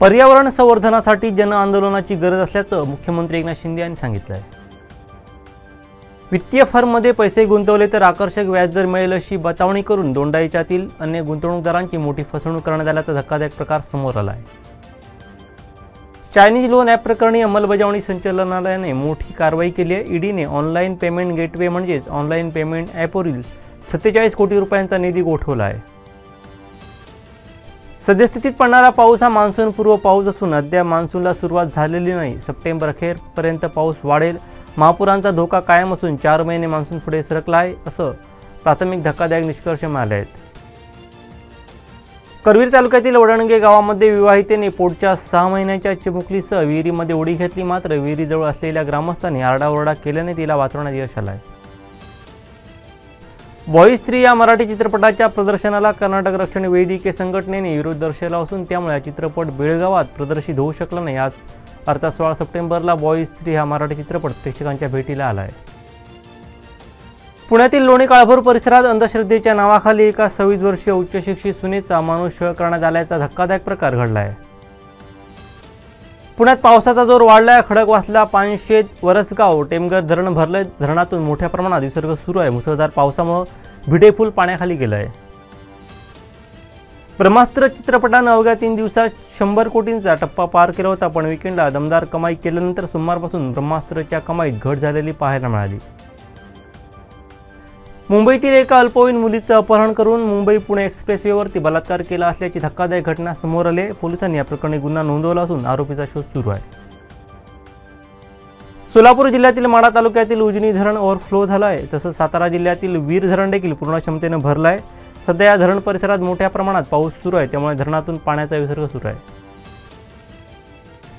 पर्यावरण संवर्धनासाठी जन आंदोलनाची गरज असल्याचं मुख्यमंत्री एकनाथ शिंदे यांनी सांगितलं आहे वित्तीय फर्ममध्ये पैसे गुंतवले तर आकर्षक व्याजदर मिळेल अशी बतावणी करून दोंडाईच्यातील अन्य गुंतवणूकदारांची मोठी फसवणूक करण्यात आल्याचा धक्कादायक प्रकार समोर आला आहे चायनीज लोन ॲप प्रकरणी अंमलबजावणी संचालनालयाने मोठी कारवाई केली आहे. ईडीने ऑनलाईन पेमेंट गेटवे म्हणजेच ऑनलाईन पेमेंट ॲपवरील सत्तेचाळीस कोटी रुपयांचा निधी गोठवला आहे. सद्यस्थितीत पडणारा पाऊस हा मान्सूनपूर्व पाऊस असून अद्याप मान्सूनला सुरुवात झालेली नाही. सप्टेंबर अखेरपर्यंत पाऊस वाढेल. महापुरांचा धोका कायम असून चार महिने मान्सून पुढे सरकला आहे असं प्राथमिक धक्कादायक निष्कर्ष मिळाले आहेत. करवीर तालुक्यातील वडणगे गावामध्ये विवाहितेने पोटच्या सहा महिन्याच्या चिमुकलीसह विहिरीमध्ये उडी घेतली मात्र विहिरीजवळ असलेल्या ग्रामस्थांनी आरडाओरडा केल्याने तिला वाचवण्यात यश आलं आहे बॉईज स्त्री या मराठी चित्रपटाच्या प्रदर्शनाला कर्नाटक रक्षण वेदिके संघटनेने विरोध दर्शवला असून त्यामुळे हा चित्रपट बेळगावात प्रदर्शित होऊ शकला नाही. आज अर्थात सोळा सप्टेंबरला बॉईज स्त्री हा मराठी चित्रपट प्रेक्षकांच्या भेटीला आला आहे पुण्यातील लोणी काळभोर परिसरात अंधश्रद्धेच्या नावाखाली एका सव्वीस वर्षीय उच्च शिक्षित सुनेचा माणूस छळ करण्यात आल्याचा धक्कादायक प्रकार घडला आहे पुण्यात पावसाचा जोर वाढलाय खडकवासला पानशेत वरसगाव टेमगर धरण भरले धरणातून मोठ्या प्रमाणात विसर्ग सुरू आहे. मुसळधार पावसामुळे भिडेफूल पाण्याखाली गेलं आहे ब्रह्मास्त्र चित्रपटानं अवघ्या तीन दिवसात शंभर कोटींचा टप्पा पार केला होता पण विकेंडला दमदार कमाई केल्यानंतर सोमवारपासून ब्रह्मास्त्रच्या कमाईत घट झालेली पाहायला मिळाली. मुंबईतील एका अल्पवयीन मुलीचं अपहरण करून मुंबई पुणे एक्सप्रेसवेवरती बलात्कार केला असल्याची धक्कादायक घटना समोर आली. पोलिसांनी या प्रकरणी गुन्हा नोंदवला असून आरोपीचा शोध सुरू आहे. सोलापूर जिल्ह्यातील माडा तालुक्यातील उजनी धरण ओव्हरफ्लो झालं आहे तसंच सातारा जिल्ह्यातील वीर धरण देखील पूर्ण क्षमतेनं भरलं आहे सध्या या धरण परिसरात मोठ्या प्रमाणात पाऊस सुरू आहे त्यामुळे धरणातून पाण्याचा विसर्ग सुरू आहे.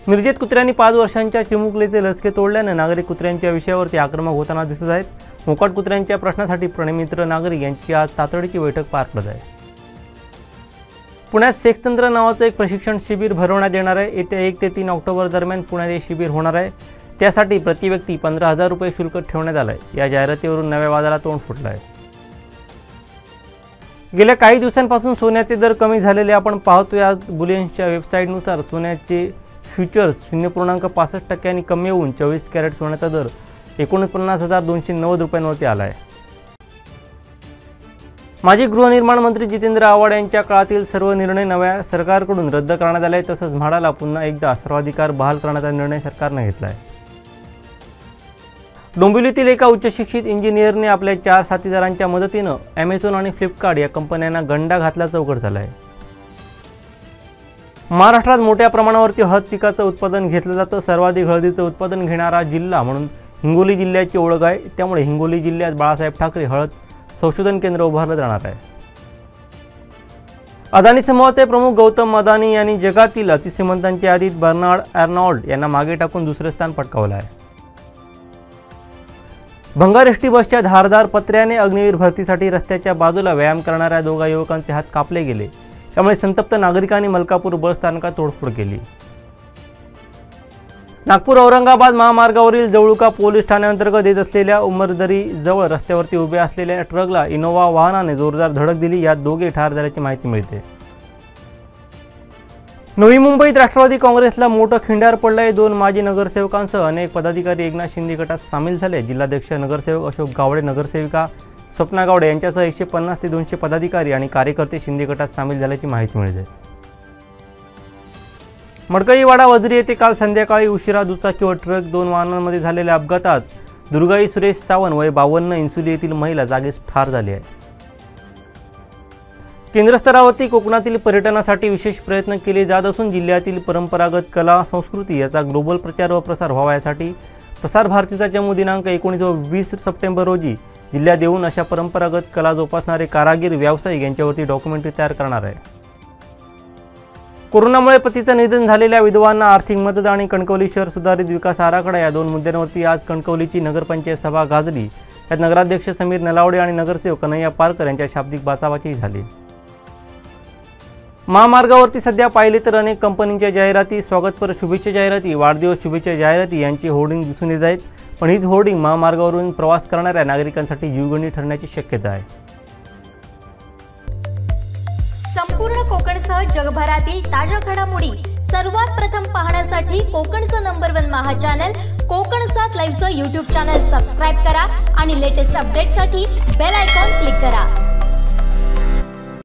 मिरजेत कुत्र्यांनी पाच वर्षांच्या चिमुकलीचे लसके तोडल्यानं नागरिक कुत्र्यांच्या विषयावरती आक्रमक होताना दिसत आहेत. मोकाट कुत्र्यांच्या प्रश्नासाठी प्रणयमित्र नागरिक यांची आज तातडीची बैठक पार पडत आहे. पुण्यात सेक्सतंत्र नावाचं एक प्रशिक्षण शिबिर भरवण्यात येणार आहे. येत्या एक ते तीन ऑक्टोबर दरम्यान पुण्यात हे शिबिर होणार आहे. त्यासाठी प्रति व्यक्ती पंधरा हजार रुपये शुल्क ठेवण्यात आलं आहे या जाहिरातीवरून नव्या वादाला तोंड फुटलं आहे गेल्या काही दिवसांपासून सोन्याचे दर कमी झालेले आपण पाहतोय. आज बुलियन्सच्या वेबसाईटनुसार सोन्याचे फ्युचर्स शून्य पूर्णांक पासष्ट टक्क्यांनी कमी होऊन चोवीस कॅरेट सोन्याचा दर एकोणपन्नास हजार दोनशे नव्वद रुपयांवरती आला आहे माजी गृहनिर्माण मंत्री जितेंद्र आव्हाड यांच्या काळातील सर्व निर्णय नव्या सरकारकडून रद्द करण्यात आले. तसंच म्हाडाला पुन्हा एकदा सर्वाधिकार बहाल करण्याचा निर्णय सरकारनं घेतला आहे डोंबिवलीतील एका उच्चशिक्षित इंजिनियरने आपल्या चार साथीदारांच्या मदतीनं ॲमेझॉन आणि फ्लिपकार्ट या कंपन्यांना गंडा घातल्याचं उघड झालं आहे महाराष्ट्रात मोठ्या प्रमाणावरती हळद पिकाचं उत्पादन घेतलं जातं. सर्वाधिक हळदीचं उत्पादन घेणारा जिल्हा म्हणून हिंगोली जिल्ह्याची ओळख आहे. त्यामुळे हिंगोली जिल्ह्यात बाळासाहेब ठाकरे हळद संशोधन केंद्र उभारलं जाणार आहे. अदानी समूहाचे प्रमुख गौतम अदानी यांनी जगातील अतिश्रीमंतांच्या यादीत बर्नार्ड अर्नॉल्ड यांना मागे टाकून दुसरे स्थान पटकावलं आहे. भंगार बसच्या धारदार पत्र्याने अग्निवीर भरतीसाठी रस्त्याच्या बाजूला व्यायाम करणाऱ्या दोघा युवकांचे हात कापले गेले. त्यामुळे संतप्त नागरिकांनी मलकापूर बस स्थानकात तोडफोड केली. नागपूर औरंगाबाद महामार्गावरील जवळुका पोलीस ठाण्याअंतर्गत येत असलेल्या उमरदरी जवळ रस्त्यावरती उभ्या असलेल्या ट्रकला इनोव्हा वाहनाने जोरदार धडक दिली. यात दोघे ठार झाल्याची माहिती मिळते. नवी मुंबईत राष्ट्रवादी काँग्रेसला मोठं खिंडार पडलंय. दोन माजी नगरसेवकांसह अनेक पदाधिकारी एकनाथ शिंदे गटात सामील झाले. जिल्हाध्यक्ष नगरसेवक अशोक गावडे नगरसेविका स्वप्ना गावडे यांच्यासह एकशे पन्नास ते दोनशे पदाधिकारी आणि कार्यकर्ते शिंदे गटात सामील झाल्याची माहिती मिळते. मडकईवाडा वजरी येथे काल संध्याकाळी उशिरा दुचाकी व ट्रक दोन वाहनांमध्ये झालेल्या अपघातात दुर्गाई सुरेश सावंत वय बावन्न इन्सुली येथील महिला जागीच ठार झाली आहे. केंद्र स्तरावरती कोकणातील पर्यटनासाठी विशेष प्रयत्न केले जात असून जिल्ह्यातील परंपरागत कला संस्कृती याचा ग्लोबल प्रचार व प्रसार व्हावा यासाठी प्रसार भारतीचा जन्म दिनांक एकोणीस व वीस सप्टेंबर रोजी जिल्ह्यात येऊन अशा परंपरागत कला जोपासणारे कारागीर व्यावसायिक यांच्यावरती डॉक्युमेंटरी तयार करणार आहे. कोरोनामुळे पतीचं निधन झालेल्या विधवांना आर्थिक मदत आणि कणकवली शहर सुधारित विकास आराखडा या दोन मुद्द्यांवरती आज कणकवलीची नगरपंचायत सभा गाजली. यात नगराध्यक्ष समीर नलावडे आणि नगरसेवक कन्हैया पारकर यांच्या शाब्दिक बाचाबाची झाली. महामार्गावरती सध्या पाहिले तर अनेक कंपनींच्या जाहिराती स्वागतपर शुभेच्छा जाहिराती वाढदिवस शुभेच्छा जाहिराती यांची होर्डिंग दिसून येत आहेत. पण हीच होर्डिंग महामार्गावरून प्रवास करणाऱ्या नागरिकांसाठी जीवगणी ठरण्याची शक्यता आहे. संपूर्ण कोकणसह जगभरातील ताज्या घडामोडी सर्वात प्रथम पाहण्यासाठी कोकणचं number one Maha channel Konkan सात लाईव्हचं यूट्यूब चॅनल सबस्क्राईब करा आणि लेटेस्ट अपडेटसाठी बेल आयकॉन क्लिक करा.